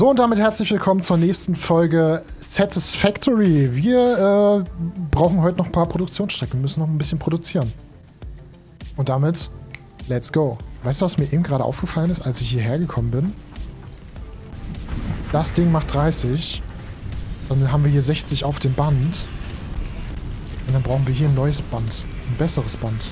So, und damit herzlich willkommen zur nächsten Folge Satisfactory. Wir äh, brauchen heute noch ein paar Produktionsstrecken. Wir müssen noch ein bisschen produzieren. Und damit, let's go. Weißt du, was mir eben gerade aufgefallen ist, als ich hierher gekommen bin? Das Ding macht 30. Dann haben wir hier 60 auf dem Band. Und dann brauchen wir hier ein neues Band. Ein besseres Band.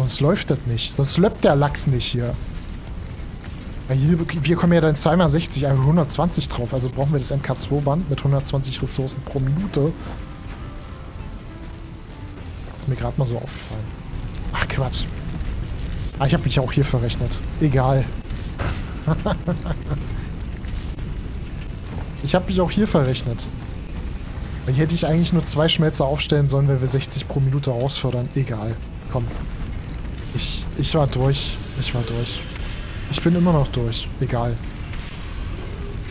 Sonst läuft das nicht. Sonst löppt der Lachs nicht hier. Hier wir kommen ja dann zweimal 60, einfach 120 drauf. Also brauchen wir das MK2-Band mit 120 Ressourcen pro Minute. Ist mir gerade mal so aufgefallen. Ach, Quatsch. Ah, ich habe mich auch hier verrechnet. Egal. ich habe mich auch hier verrechnet. Hier hätte ich eigentlich nur zwei Schmelzer aufstellen sollen, wenn wir 60 pro Minute rausfördern. Egal. Komm. Ich, ich war durch. Ich war durch. Ich bin immer noch durch. Egal.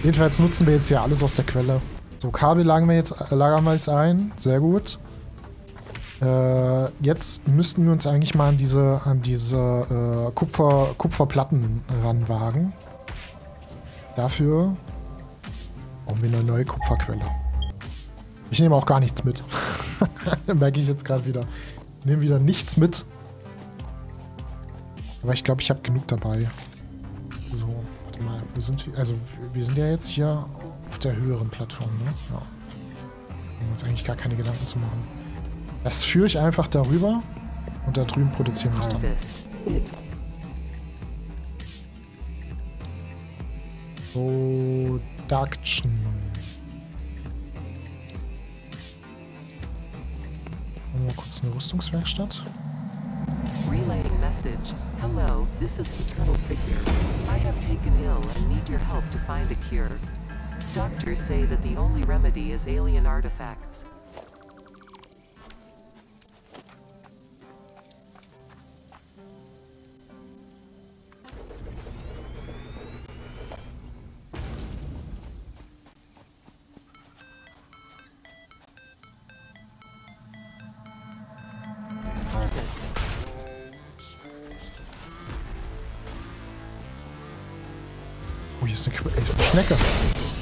Jedenfalls nutzen wir jetzt hier alles aus der Quelle. So, Kabel lagern wir jetzt, äh, lagern wir jetzt ein. Sehr gut. Äh, jetzt müssten wir uns eigentlich mal an diese, an diese äh, Kupfer, Kupferplatten ranwagen. Dafür brauchen wir eine neue Kupferquelle. Ich nehme auch gar nichts mit. Merke ich jetzt gerade wieder. Ich nehme wieder nichts mit. Aber ich glaube, ich habe genug dabei. So, warte mal. Wo sind wir? Also, wir sind ja jetzt hier auf der höheren Plattform, ne? Ja. Wir haben uns eigentlich gar keine Gedanken zu machen. Das führe ich einfach darüber und da drüben produzieren wir es dann. Production. Mal kurz eine Rüstungswerkstatt. Relaying message. Hello, this is the Turtle Figure. I have taken ill and need your help to find a cure. Doctors say that the only remedy is alien artifacts. Ist eine, hier ist eine Schnecke.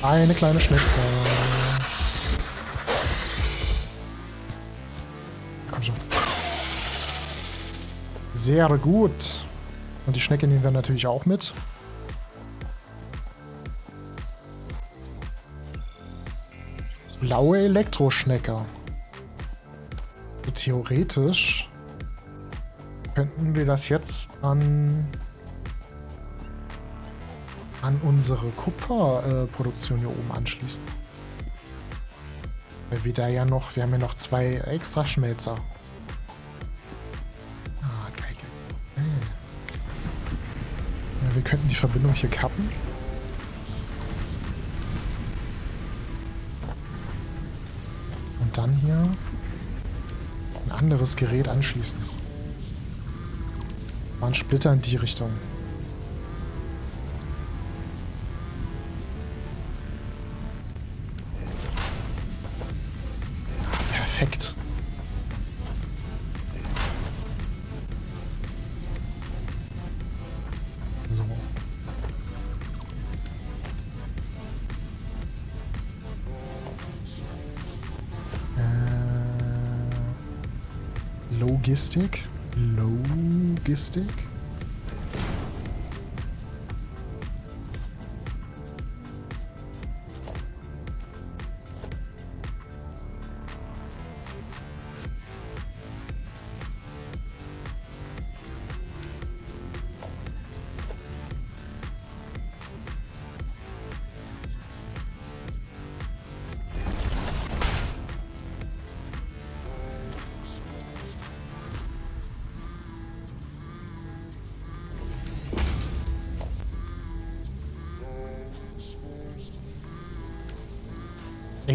Eine kleine Schnecke. Komm schon. Sehr gut. Und die Schnecke nehmen wir natürlich auch mit. Blaue Elektroschnecke. Theoretisch könnten wir das jetzt an an unsere Kupferproduktion hier oben anschließen. Weil wir da ja noch, wir haben ja noch zwei extra Schmelzer. Ah, geil. geil. Ja, wir könnten die Verbindung hier kappen. Und dann hier ein anderes Gerät anschließen. War ein Splitter in die Richtung. Logistik. Logistik.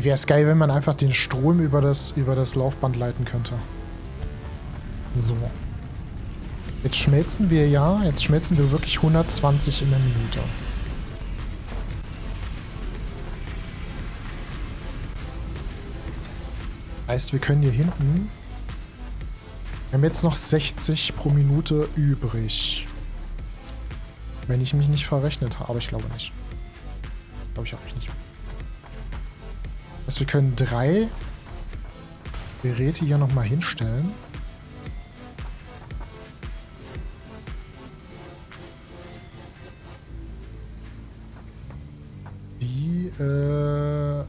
Wäre es geil, wenn man einfach den Strom über das, über das Laufband leiten könnte. So. Jetzt schmelzen wir ja, jetzt schmelzen wir wirklich 120 in der Minute. Heißt, wir können hier hinten Wir haben jetzt noch 60 pro Minute übrig. Wenn ich mich nicht verrechnet habe, aber ich glaube nicht. Glaube ich auch nicht. Also wir können drei Geräte hier nochmal hinstellen. Die äh,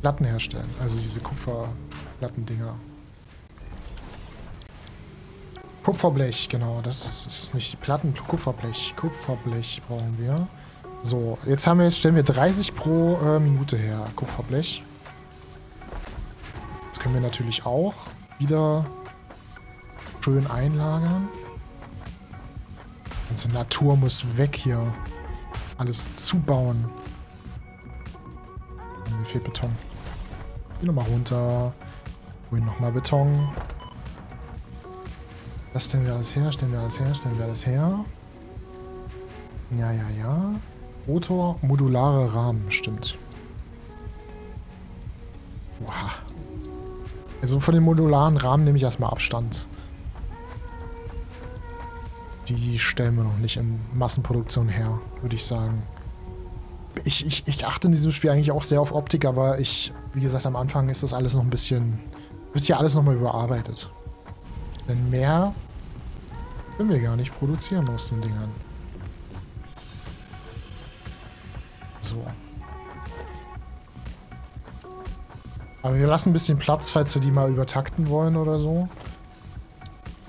Platten herstellen. Also diese Kupferplattendinger. Kupferblech, genau. Das ist, ist nicht Platten, Kupferblech. Kupferblech brauchen wir. So, jetzt haben wir, stellen wir 30 pro äh, Minute her. Kupferblech. Das können wir natürlich auch wieder schön einlagern. Die ganze Natur muss weg hier. Alles zubauen. Mir fehlt Beton. Hier nochmal runter. Holen nochmal Beton. Das stellen wir alles her, stellen wir alles her, stellen wir alles her. Ja, ja, ja. Rotor, modulare Rahmen, stimmt. Wow. Also von den modularen Rahmen nehme ich erstmal Abstand. Die stellen wir noch nicht in Massenproduktion her, würde ich sagen. Ich, ich, ich achte in diesem Spiel eigentlich auch sehr auf Optik, aber ich, wie gesagt, am Anfang ist das alles noch ein bisschen... Wird hier alles nochmal überarbeitet. Denn mehr können wir gar nicht produzieren aus den Dingern. So. Aber wir lassen ein bisschen Platz, falls wir die mal übertakten wollen oder so.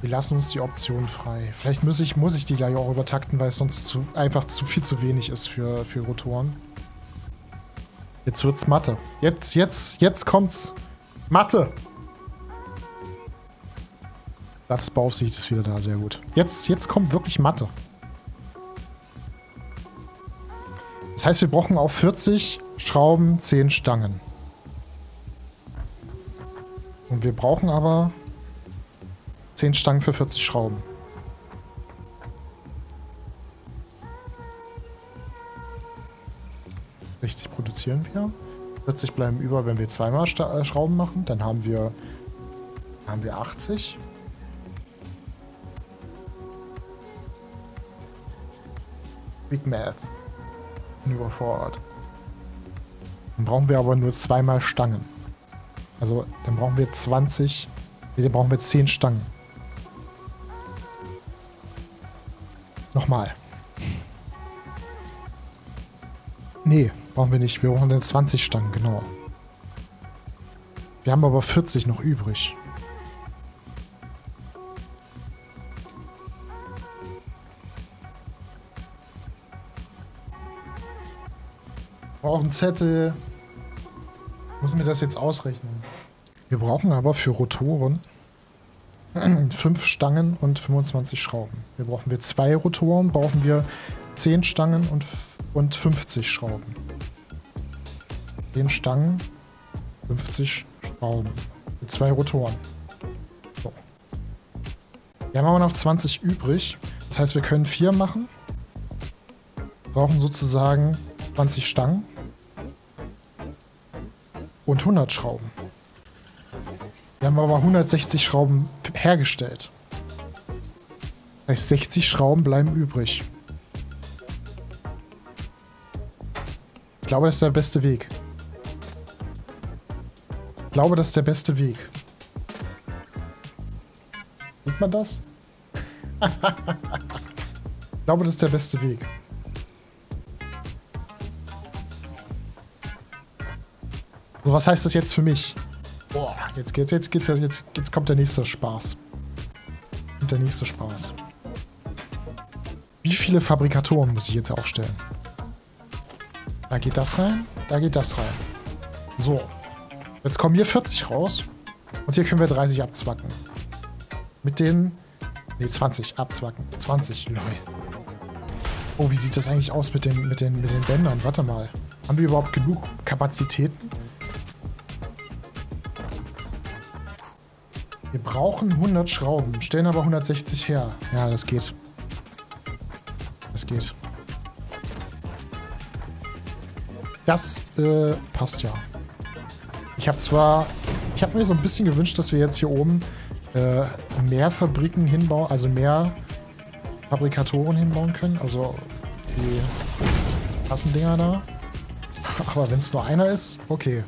Wir lassen uns die Option frei. Vielleicht muss ich, muss ich die gleich auch übertakten, weil es sonst zu, einfach zu viel zu wenig ist für, für Rotoren. Jetzt wird's Mathe. Jetzt, jetzt, jetzt kommt's. Mathe! Das Beaufsicht ist wieder da, sehr gut. Jetzt, jetzt kommt wirklich Mathe. Das heißt, wir brauchen auf 40 Schrauben 10 Stangen. Und wir brauchen aber 10 Stangen für 40 Schrauben. ...60 produzieren wir. 40 bleiben über, wenn wir zweimal äh, Schrauben machen. Dann haben wir, haben wir 80. Big Math. Überfordert. Dann brauchen wir aber nur zweimal Stangen. Also, dann brauchen wir 20. Nee, dann brauchen wir 10 Stangen. Nochmal. Nee, brauchen wir nicht. Wir brauchen dann 20 Stangen, genau. Wir haben aber 40 noch übrig. Brauche einen Zettel. Ich muss mir das jetzt ausrechnen. Wir brauchen aber für Rotoren 5 Stangen und 25 Schrauben. Wir brauchen wir zwei Rotoren, brauchen wir 10 Stangen und, und 50 Schrauben. 10 Stangen, 50 Schrauben. Für zwei Rotoren. So. Wir haben aber noch 20 übrig. Das heißt, wir können 4 machen. Brauchen sozusagen 20 Stangen und 100 Schrauben. Wir haben aber 160 Schrauben hergestellt. Das heißt, 60 Schrauben bleiben übrig. Ich glaube, das ist der beste Weg. Ich glaube, das ist der beste Weg. Sieht man das? ich glaube, das ist der beste Weg. Also was heißt das jetzt für mich? Boah, jetzt geht's, jetzt geht's, jetzt, jetzt kommt der nächste Spaß. Und der nächste Spaß. Wie viele Fabrikatoren muss ich jetzt aufstellen? Da geht das rein, da geht das rein. So. Jetzt kommen hier 40 raus. Und hier können wir 30 abzwacken. Mit den... Ne, 20 abzwacken. 20, neu. Oh, wie sieht das eigentlich aus mit den, mit den, mit den Bändern? Warte mal. Haben wir überhaupt genug Kapazitäten? Wir brauchen 100 Schrauben, stellen aber 160 her. Ja, das geht. Das geht. Das äh, passt ja. Ich habe zwar, Ich habe mir so ein bisschen gewünscht, dass wir jetzt hier oben äh, mehr Fabriken hinbauen, also mehr Fabrikatoren hinbauen können. Also die Kassendinger da. Aber wenn es nur einer ist, okay.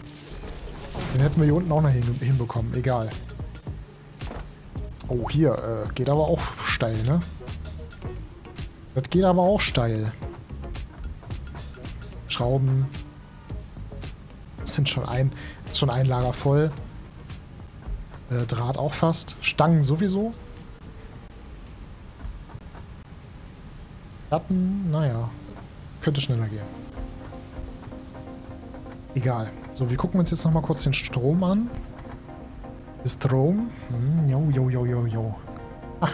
Den hätten wir hier unten auch noch hin hinbekommen. Egal. Oh, hier. Äh, geht aber auch steil, ne? Das geht aber auch steil. Schrauben. Das sind schon ein, schon ein Lager voll. Äh, Draht auch fast. Stangen sowieso. Platten, naja. Könnte schneller gehen. Egal. So, wir gucken uns jetzt nochmal kurz den Strom an. Der Strom. Hm, jo, jo, jo, jo, jo.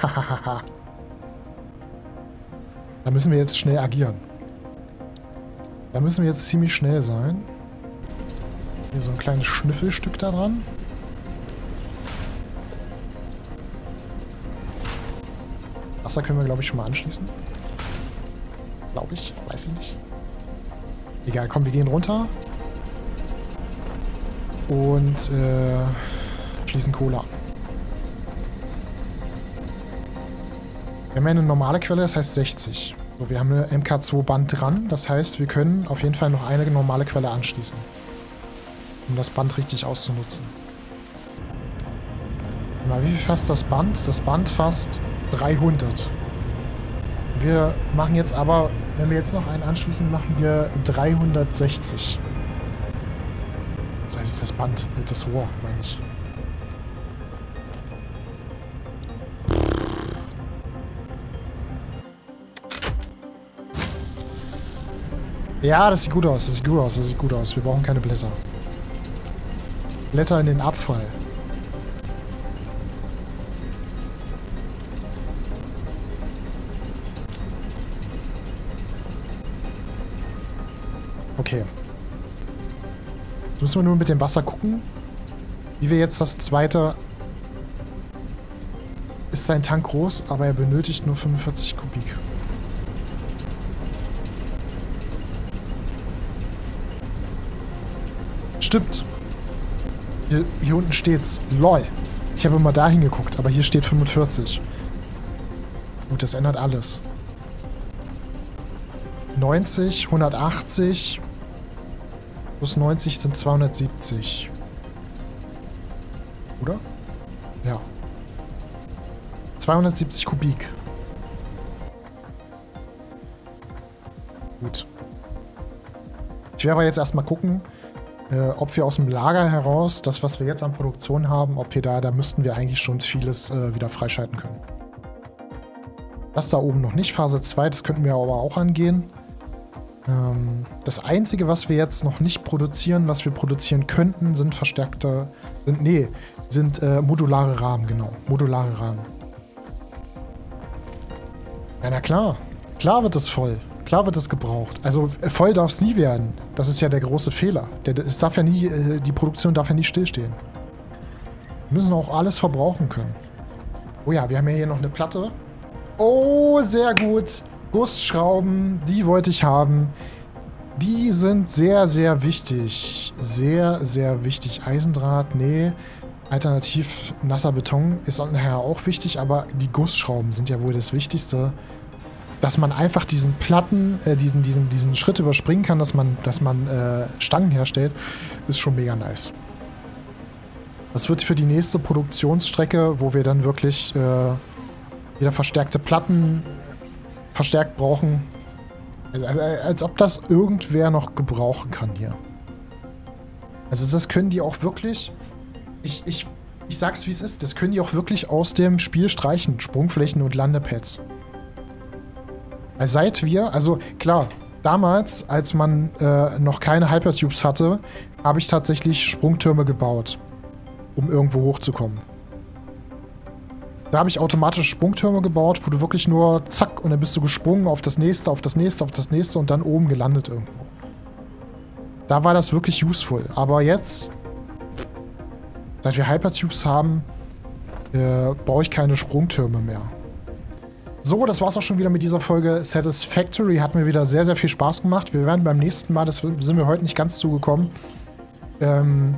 da müssen wir jetzt schnell agieren. Da müssen wir jetzt ziemlich schnell sein. Hier so ein kleines Schnüffelstück da dran. Wasser können wir, glaube ich, schon mal anschließen. Glaube ich. Weiß ich nicht. Egal, komm, wir gehen runter. Und äh, schließen Kohle an. Wir haben ja eine normale Quelle, das heißt 60. So, wir haben eine MK2-Band dran, das heißt, wir können auf jeden Fall noch eine normale Quelle anschließen. Um das Band richtig auszunutzen. Mal, wie viel fasst das Band? Das Band fasst 300. Wir machen jetzt aber, wenn wir jetzt noch einen anschließen, machen wir 360. Das heißt, das Band, das Rohr, meine ich. Ja, das sieht gut aus, das sieht gut aus, das sieht gut aus. Wir brauchen keine Blätter. Blätter in den Abfall. Okay. Jetzt müssen wir nur mit dem Wasser gucken, wie wir jetzt das zweite... Ist sein Tank groß, aber er benötigt nur 45 Kubik. Stimmt. Hier, hier unten steht's. LOL. Ich habe immer da hingeguckt, aber hier steht 45. Gut, das ändert alles. 90, 180 plus 90 sind 270. Oder? Ja. 270 Kubik. Gut. Ich werde aber jetzt erstmal gucken, äh, ob wir aus dem Lager heraus, das was wir jetzt an Produktion haben, ob wir da, da müssten wir eigentlich schon vieles äh, wieder freischalten können. Das da oben noch nicht, Phase 2, das könnten wir aber auch angehen. Ähm, das Einzige, was wir jetzt noch nicht produzieren, was wir produzieren könnten, sind verstärkte, sind, nee, sind äh, modulare Rahmen, genau, modulare Rahmen. Ja, na klar, klar wird es voll. Klar wird es gebraucht. Also äh, voll darf es nie werden. Das ist ja der große Fehler. Der, es darf ja nie, äh, die Produktion darf ja nie stillstehen. Wir müssen auch alles verbrauchen können. Oh ja, wir haben ja hier noch eine Platte. Oh, sehr gut. Gussschrauben, die wollte ich haben. Die sind sehr, sehr wichtig. Sehr, sehr wichtig. Eisendraht, nee. Alternativ nasser Beton ist nachher auch wichtig, aber die Gussschrauben sind ja wohl das Wichtigste dass man einfach diesen Platten, äh, diesen, diesen, diesen Schritt überspringen kann, dass man, dass man äh, Stangen herstellt, ist schon mega nice. Das wird für die nächste Produktionsstrecke, wo wir dann wirklich äh, wieder verstärkte Platten verstärkt brauchen. Also, als, als ob das irgendwer noch gebrauchen kann hier. Also das können die auch wirklich... Ich, ich, ich sag's wie es ist, das können die auch wirklich aus dem Spiel streichen. Sprungflächen und Landepads. Seit wir, also klar, damals, als man äh, noch keine Hypertubes hatte, habe ich tatsächlich Sprungtürme gebaut, um irgendwo hochzukommen. Da habe ich automatisch Sprungtürme gebaut, wo du wirklich nur zack und dann bist du gesprungen auf das nächste, auf das nächste, auf das nächste und dann oben gelandet irgendwo. Da war das wirklich useful. Aber jetzt, seit wir Hypertubes haben, äh, baue ich keine Sprungtürme mehr. So, das war's auch schon wieder mit dieser Folge Satisfactory. Hat mir wieder sehr, sehr viel Spaß gemacht. Wir werden beim nächsten Mal, das sind wir heute nicht ganz zugekommen, ähm,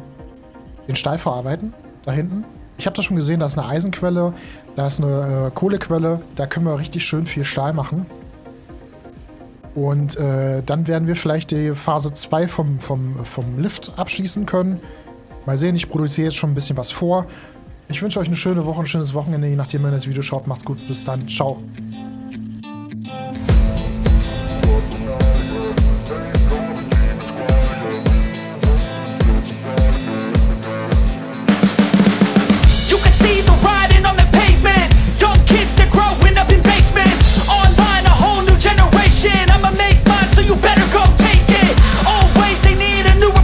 den Stahl verarbeiten. Da hinten. Ich habe da schon gesehen, da ist eine Eisenquelle, da ist eine äh, Kohlequelle. Da können wir richtig schön viel Stahl machen. Und äh, dann werden wir vielleicht die Phase 2 vom, vom, vom Lift abschließen können. Mal sehen, ich produziere jetzt schon ein bisschen was vor. Ich wünsche euch eine schöne Woche, ein schönes Wochenende, je nachdem, wenn ihr das Video schaut. Macht's gut, bis dann. Ciao.